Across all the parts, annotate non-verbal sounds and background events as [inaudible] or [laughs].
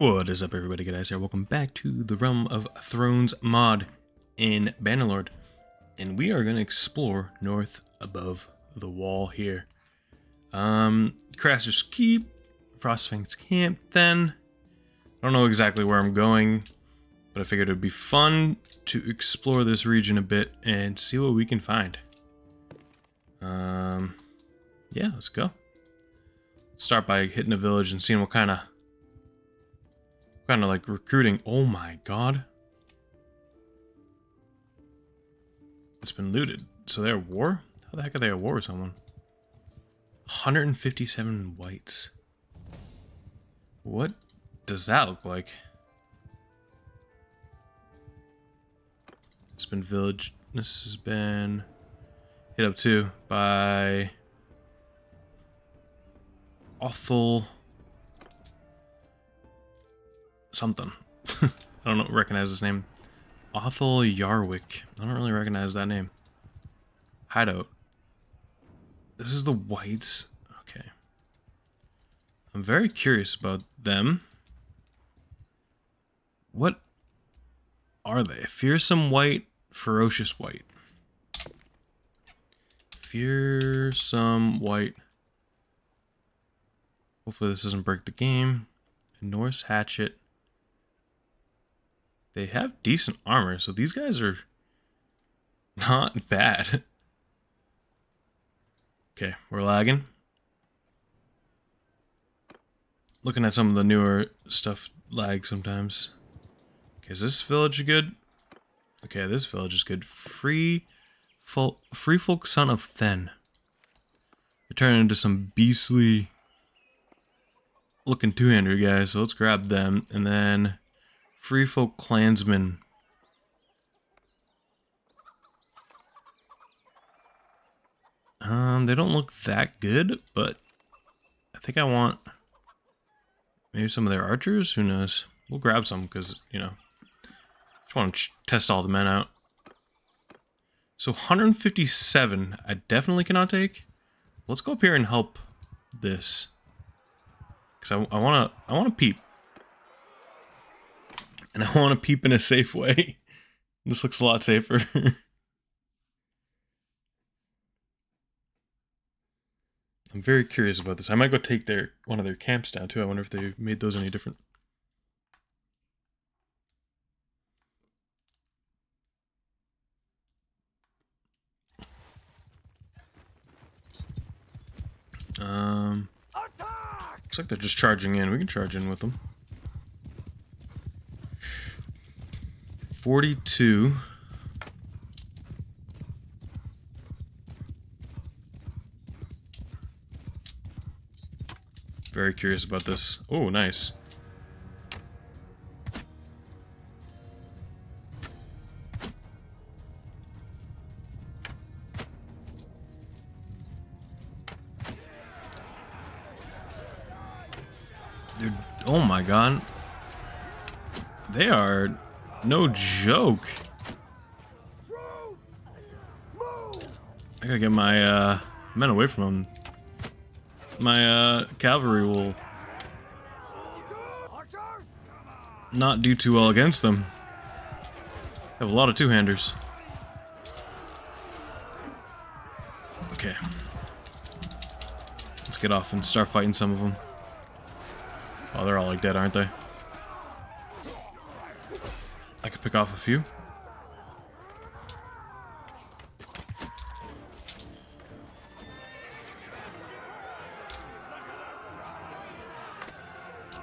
What is up everybody, good guys here, welcome back to the Realm of Thrones mod in Bannerlord. And we are going to explore north above the wall here. Um, Craster's Keep, Frostfang's Camp then. I don't know exactly where I'm going, but I figured it would be fun to explore this region a bit and see what we can find. Um, yeah, let's go. Start by hitting a village and seeing what kind of kind of like recruiting. Oh my god. It's been looted. So they're at war? How the heck are they at war with someone? 157 whites. What does that look like? It's been village. This has been hit up too by Othel something. [laughs] I don't know, recognize his name. Othel Yarwick. I don't really recognize that name. Hideout. This is the whites. Okay. I'm very curious about them. What are they? Fearsome white, ferocious white. Fearsome white. Hopefully this doesn't break the game. Norse hatchet. They have decent armor, so these guys are not [laughs] bad. okay, we're lagging. Looking at some of the newer stuff lag sometimes. Okay, is this village good? Okay, this village is good. Free folk, free folk son of Then. We're turning into some beastly looking two-hander guys, so let's grab them. And then Free Folk Clansmen. Um, they don't look that good, but I think I want maybe some of their archers. Who knows? We'll grab some because, you know, just want to test all the men out. So 157, I definitely cannot take. Let's go up here and help this. Because I, I want to I wanna peep. And I want to peep in a safe way. [laughs] this looks a lot safer. [laughs] I'm very curious about this. I might go take their one of their camps down too. I wonder if they made those any different. Um, looks like they're just charging in. We can charge in with them. 42. Very curious about this. Oh, nice. Oh my god. They are no joke. I gotta get my uh, men away from him. My uh, cavalry will not do too well against them. Have a lot of two-handers. Okay. Let's get off and start fighting some of them. Oh, they're all like dead, aren't they? Pick off a few.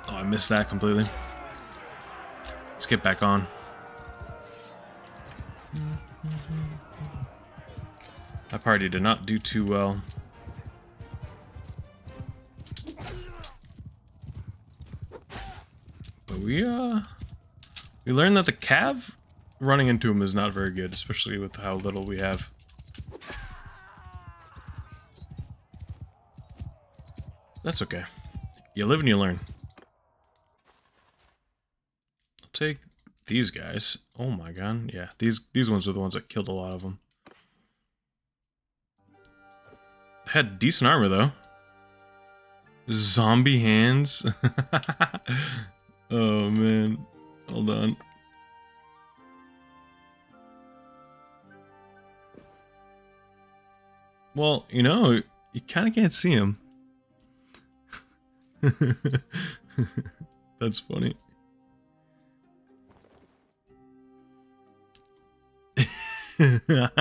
Oh, I missed that completely. Let's get back on. My party did not do too well. But we, uh... We learned that the cav running into him is not very good, especially with how little we have. That's okay. You live and you learn. I'll take these guys. Oh my god, yeah. These these ones are the ones that killed a lot of them. They had decent armor though. Zombie hands. [laughs] Oh man. Hold on. Well, you know, you kind of can't see him. [laughs] That's funny. [laughs] Look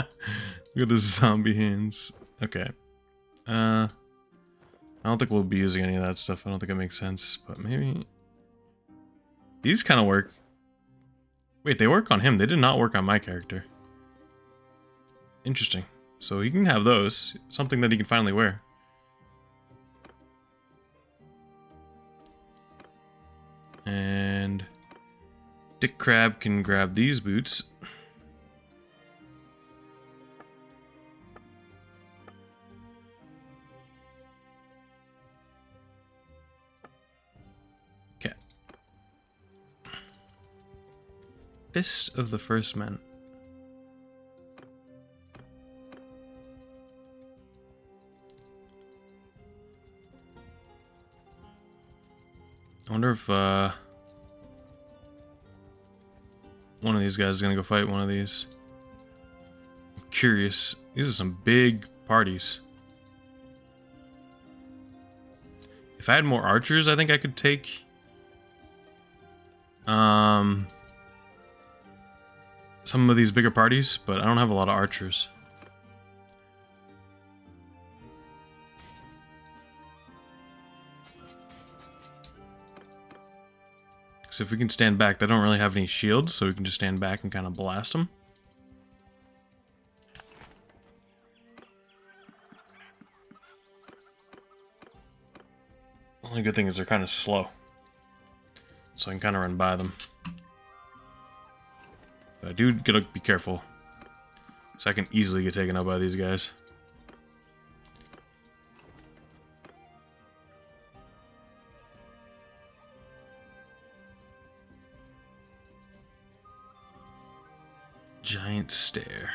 at his zombie hands. Okay. Uh, I don't think we'll be using any of that stuff. I don't think it makes sense, but maybe... These kind of work. Wait, they work on him. They did not work on my character. Interesting. So he can have those. Something that he can finally wear. And... Dick Crabb can grab these boots. Fist of the First Men. I wonder if uh, one of these guys is gonna go fight one of these. I'm curious. These are some big parties. If I had more archers, I think I could take. Um, some of these bigger parties, but I don't have a lot of archers. So if we can stand back, they don't really have any shields, so we can just stand back and kind of blast them. Only good thing is they're kind of slow. So I can kind of run by them. Do gotta be careful. So I can easily get taken out by these guys. Giant stare.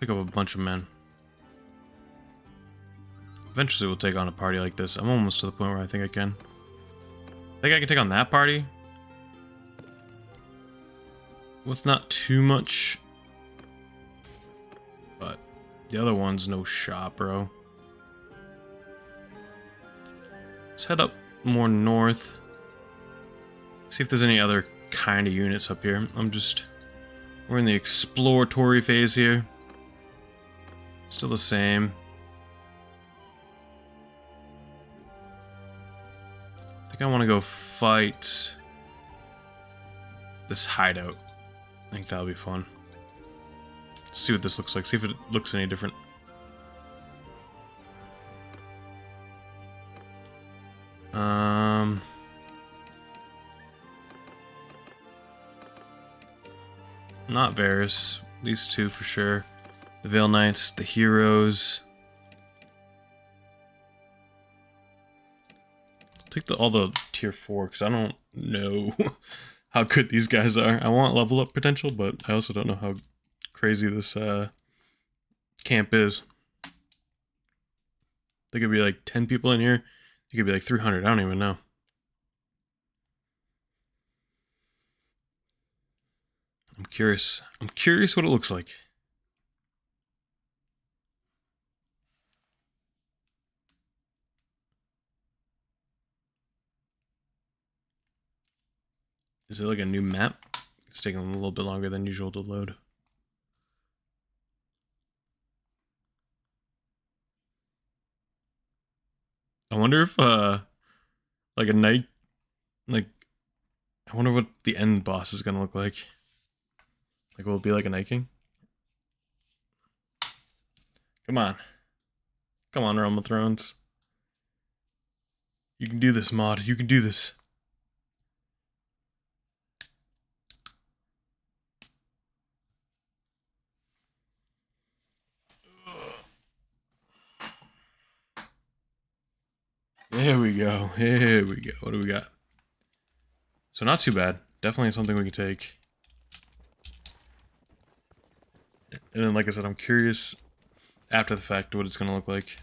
Pick up a bunch of men. Eventually we'll take on a party like this. I'm almost to the point where I think I can think I can take on that party. With not too much. But the other one's no shot, bro. Let's head up more north. See if there's any other kind of units up here. I'm just... We're in the exploratory phase here. Still the same. Think I want to go fight this hideout. I think that'll be fun. Let's see what this looks like. See if it looks any different. Um... Not Varus. These two for sure. The Vale Knights, the Heroes. Take the, all the tier 4 because I don't know [laughs] how good these guys are. I want level up potential, but I also don't know how crazy this uh, camp is. There could be like 10 people in here. There could be like 300. I don't even know. I'm curious. I'm curious what it looks like. Is it like a new map? It's taking a little bit longer than usual to load. I wonder if, uh, like a night, like, I wonder what the end boss is gonna look like. Like, will it be like a Night King? Come on. Come on, Realm of Thrones. You can do this, mod. You can do this. Here we go. Here we go. What do we got? So not too bad. Definitely something we can take. And then, like I said, I'm curious after the fact what it's going to look like.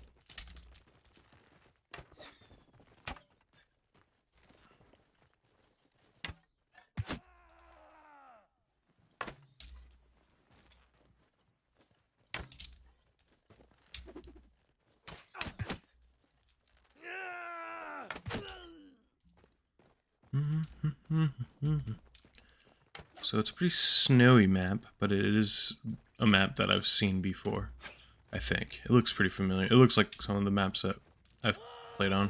So it's a pretty snowy map, but it is a map that I've seen before. I think. It looks pretty familiar. It looks like some of the maps that I've played on.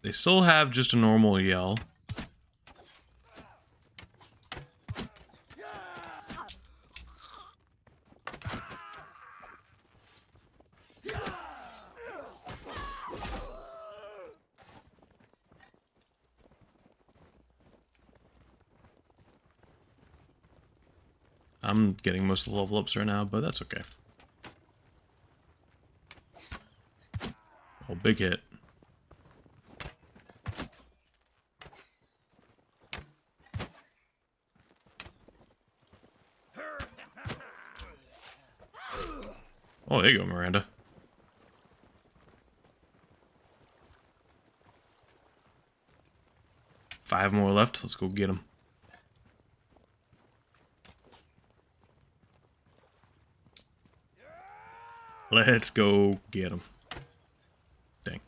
They still have just a normal yell. I'm getting most of the level ups right now, but that's okay. Oh, big hit. Oh, there you go, Miranda. Five more left. Let's go get them. Let's go get him. Dang.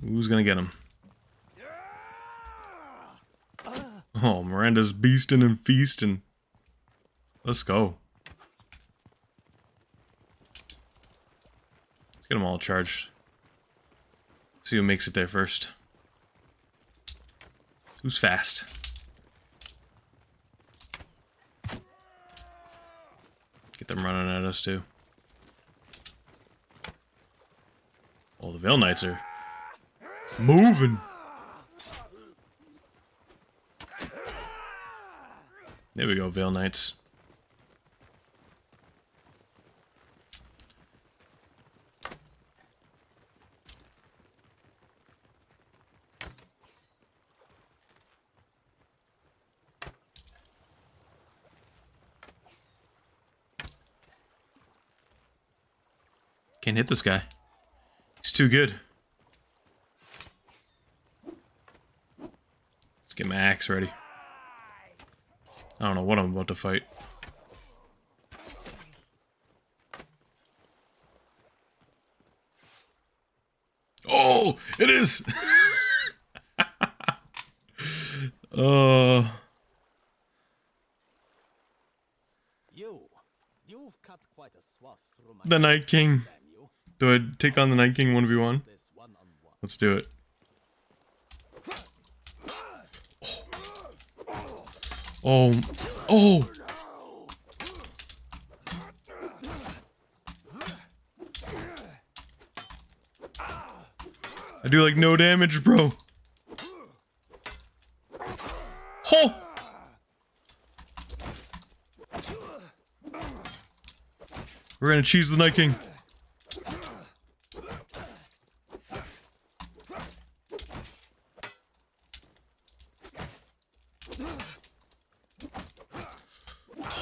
Who's gonna get him? Oh, Miranda's beasting and feasting. Let's go. Let's get them all charged. See who makes it there first. Who's fast? Them running at us too. Oh, the Vale Knights are moving. There we go, Vale Knights. Can't hit this guy. He's too good. Let's get my axe ready. I don't know what I'm about to fight. Oh, it is! [laughs] uh... You, you've cut quite a swath through my The Night King. Do I take on the Night King 1v1? This one on one. Let's do it. Oh. oh. Oh. I do like no damage, bro. Oh. We're gonna cheese the Night King.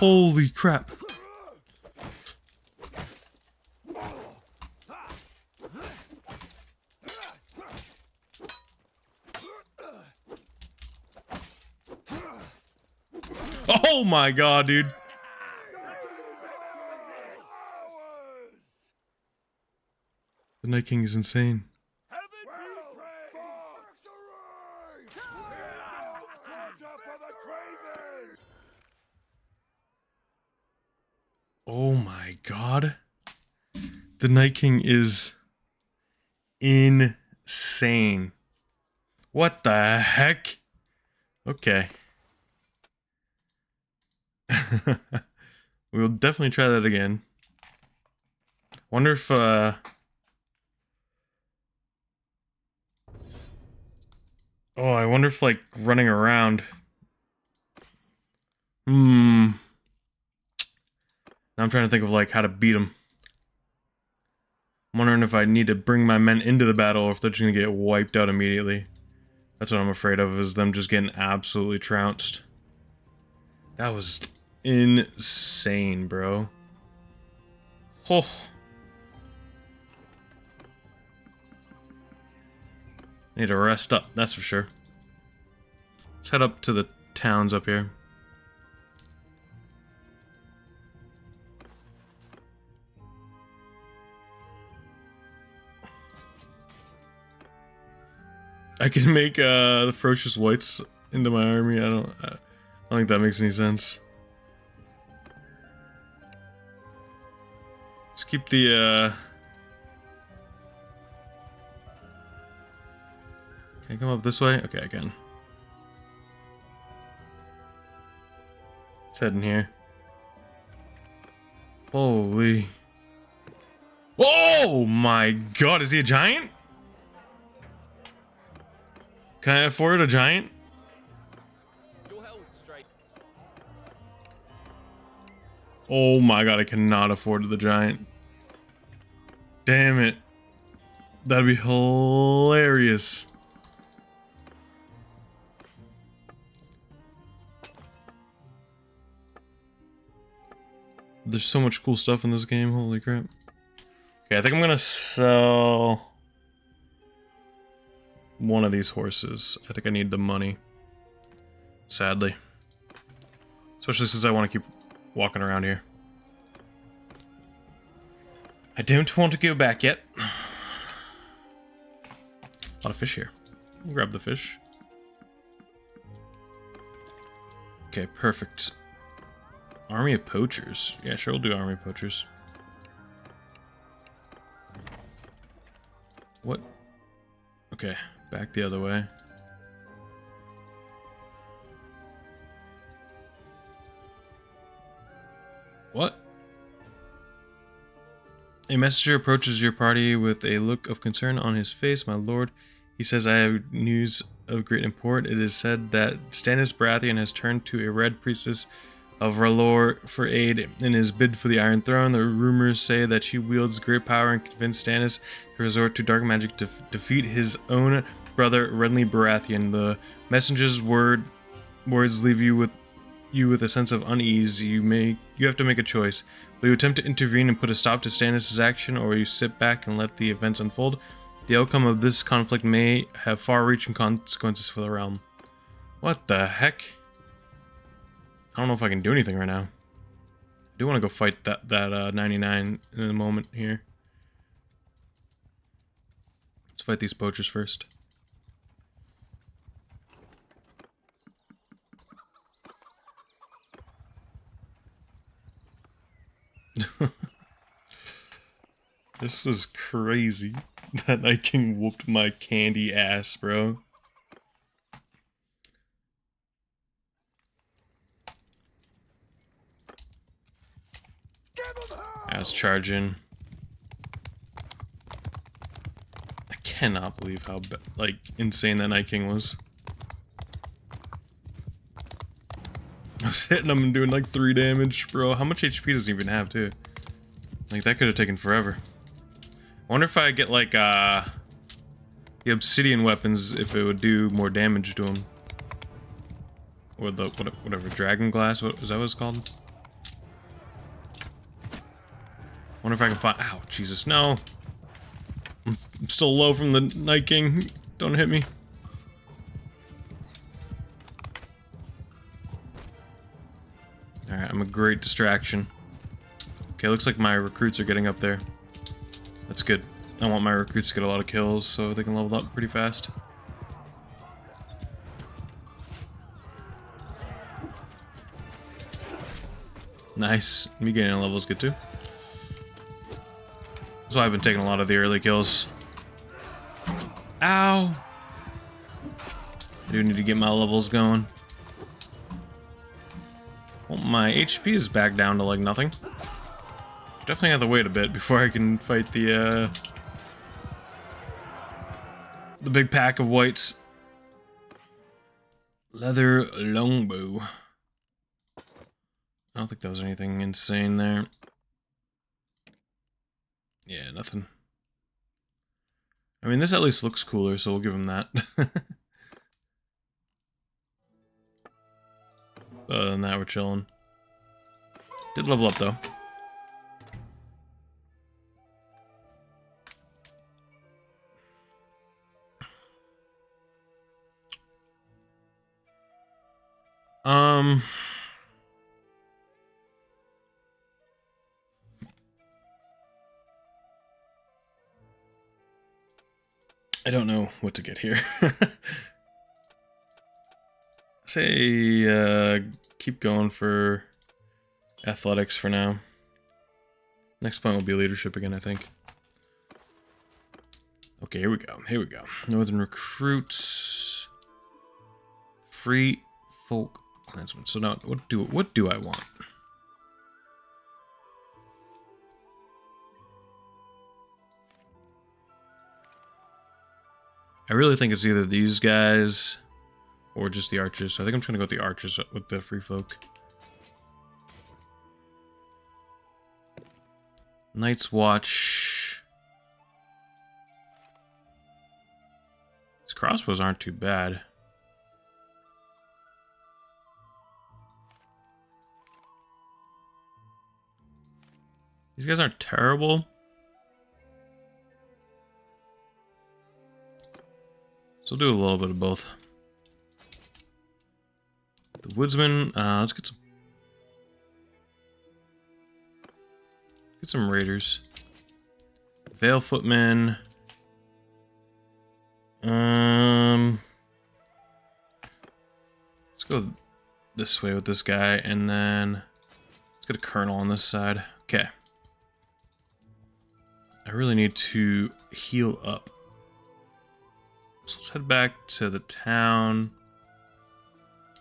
Holy crap. Oh my god, dude. The Night King is insane. Oh my god. The Night King is insane. What the heck? Okay. [laughs] we'll definitely try that again. Wonder if uh Oh, I wonder if like running around. Hmm. Now I'm trying to think of like how to beat them. I'm wondering if I need to bring my men into the battle or if they're just gonna get wiped out immediately. That's what I'm afraid of, is them just getting absolutely trounced. That was insane, bro. Oh. Need to rest up, that's for sure. Let's head up to the towns up here. I can [laughs] make uh, the ferocious whites into my army. I don't. I don't think that makes any sense. Let's keep the. Uh... Can I come up this way? Okay, I can. Let's head in here. Holy. Oh my god, is he a giant? Can I afford a giant? Oh my god, I cannot afford the giant. Damn it. That'd be hilarious. There's so much cool stuff in this game, holy crap. Okay, I think I'm gonna sell one of these horses. I think I need the money. Sadly. Especially since I want to keep walking around here. I don't want to go back yet. A lot of fish here. We'll grab the fish. Okay, perfect. Army of poachers. Yeah, sure, we'll do army of poachers. What? Okay, back the other way. What? A messenger approaches your party with a look of concern on his face. My lord, he says, I have news of great import. It is said that Stannis Baratheon has turned to a red priestess of R'hllor for aid in his bid for the Iron Throne. The rumors say that she wields great power and convinced Stannis to resort to dark magic to defeat his own brother Renly Baratheon. The messenger's word words leave you with you with a sense of unease. You may you have to make a choice. Will you attempt to intervene and put a stop to Stannis' action, or will you sit back and let the events unfold? The outcome of this conflict may have far-reaching consequences for the realm. What the heck? I don't know if I can do anything right now. I do want to go fight that that uh, 99 in a moment here. Let's fight these poachers first. [laughs] this is crazy. [laughs] That Night King whooped my candy ass, bro. I was charging. I cannot believe how like insane that Night King was. [laughs] was hitting him and doing like three damage, bro. How much HP does he even have, too? Like that could have taken forever. I wonder if I get like uh the obsidian weapons if it would do more damage to him. Or the whatever dragon glass. What was that? What it's called? Wonder if I can find. Ow, Jesus, no! I'm, I'm still low from the Night King. Don't hit me. Alright, I'm a great distraction. Okay, looks like my recruits are getting up there. That's good. I want my recruits to get a lot of kills so they can level up pretty fast. Nice. Me getting a level is good too. That's why I've been taking a lot of the early kills. Ow! I do need to get my levels going. My HP is back down to like nothing. Definitely have to wait a bit before I can fight the, uh... The big pack of whites. Leather longbow. I don't think there was anything insane there. Yeah, nothing. I mean, this at least looks cooler, so we'll give him that. [laughs] Other than that, we're chilling. Did level up, though. Um... I don't know what to get here. [laughs] Say, uh, keep going for athletics for now. Next point will be leadership again, I think. Okay, here we go. Here we go. Northern recruits. Free folk clansmen. So now, what do what do I want? I really think it's either these guys or just the archers. So I think I'm trying to go with the archers with the free folk. Night's Watch. These crossbows aren't too bad. These guys aren't terrible. So do a little bit of both. The woodsman, uh, let's get some some raiders. Vale footmen. Um let's go this way with this guy and then let's get a colonel on this side. Okay. I really need to heal up. So let's head back to the town.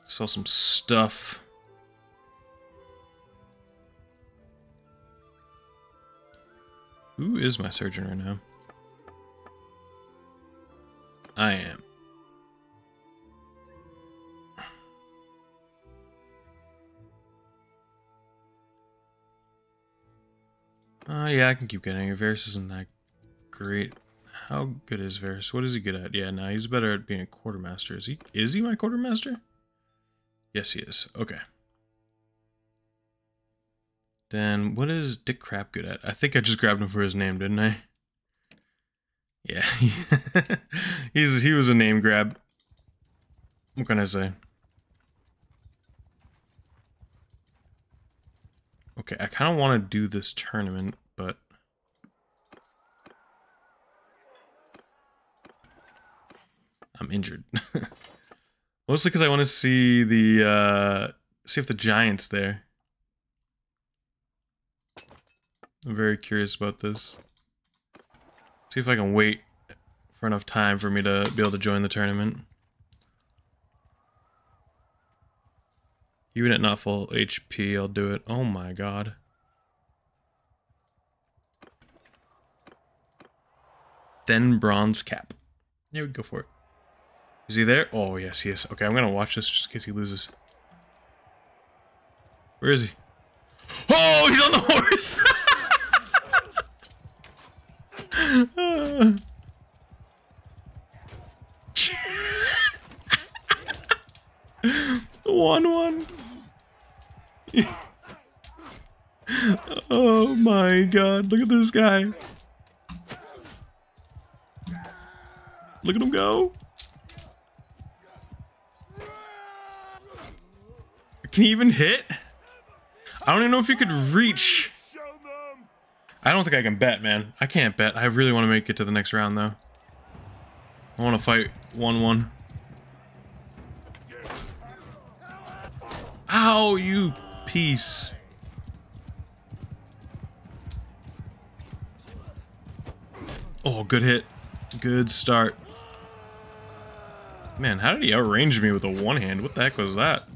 Sell some stuff. Who is my surgeon right now? I am. Uh, yeah, I can keep getting it. Varus isn't that great. How good is Varus? What is he good at? Yeah, no, he's better at being a quartermaster. Is he? Is he my quartermaster? Yes, he is. Okay. Then what is Dick Crabb good at? I think I just grabbed him for his name, didn't I? Yeah, [laughs] he's he was a name grab. What can I say? Okay, I kind of want to do this tournament, but I'm injured. [laughs] Mostly because I want to see the, uh, see if the Giant's there. I'm very curious about this. See if I can wait for enough time for me to be able to join the tournament. Even at not full HP, I'll do it. Oh my god. Then bronze cap. Yeah, we go for it. Is he there? Oh, yes, he is. Okay, I'm gonna watch this just in case he loses. Where is he? Oh, he's on the [laughs] horse! One one. oh my god, look at this guy. Look at him go. Can he even hit? I don't even know if he could reach. I don't think I can bet, man. I can't bet. I really want to make it to the next round, though. I want to fight 1-1. Ow, you piece. Oh, good hit. Good start. Man, how did he outrange me with a one hand? What the heck was that?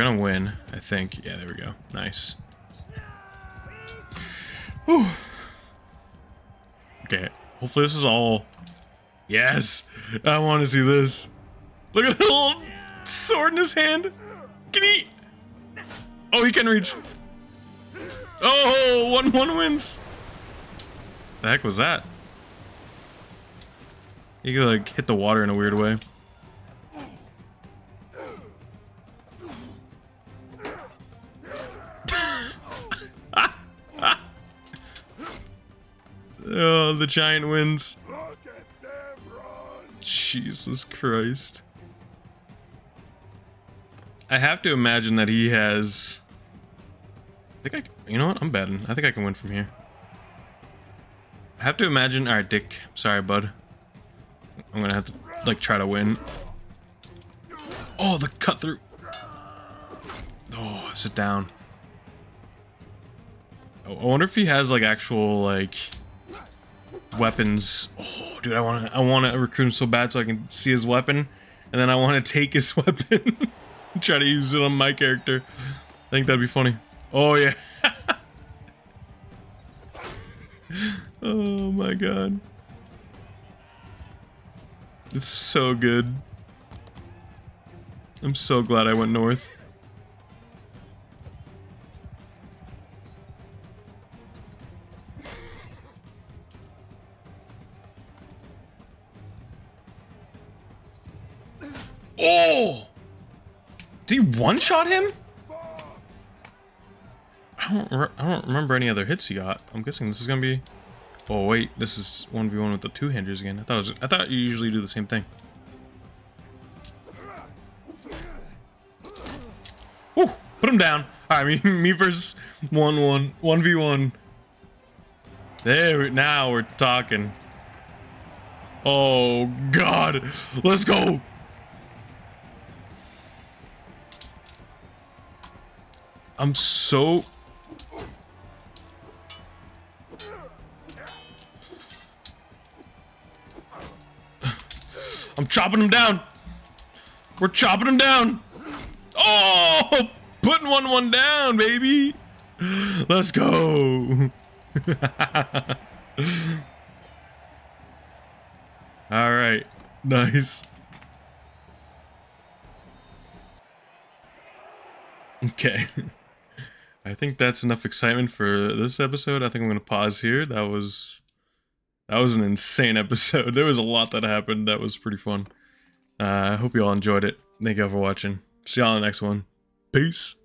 Gonna win, I think. Yeah, there we go. Nice. Whew. Okay, hopefully this is all... Yes! I want to see this. Look at the little sword in his hand. Can he... Oh, he can reach. Oh, Wun Wun wins. The heck was that? He could like hit the water in a weird way. The giant wins. Jesus Christ. I have to imagine that he has. I think I. You know what? I'm betting. I think I can win from here. I have to imagine. All right, Dick. Sorry, bud. I'm gonna have to like try to win. Oh, the cut through. Oh, sit down. Oh, I wonder if he has like actual like weapons. Oh, dude, I want to I want to recruit him so bad so I can see his weapon, and then I want to [laughs] take his weapon, [laughs] try to use it on my character. I think that'd be funny. Oh yeah. [laughs] oh my god. It's so good. I'm so glad I went north. Oh! Did he one-shot him? I don't, I don't remember any other hits he got. I'm guessing this is gonna be... Oh wait, this is 1v1 with the two-handers again. I thought was, I thought you usually do the same thing. Woo! Put him down. Alright, [laughs] me, me versus 1-1. 1v1. There, now we're talking. Oh, God. Let's go. I'm so... I'm chopping him down. We're chopping him down. Oh, putting Wun Wun down, baby. Let's go. [laughs] All right, nice. Okay. [laughs] I think that's enough excitement for this episode. I think I'm going to pause here. That was that was an insane [laughs] episode. There was a lot that happened. That was pretty fun. Uh, I hope you all enjoyed it. Thank you all for watching. See y'all on the next one. Peace.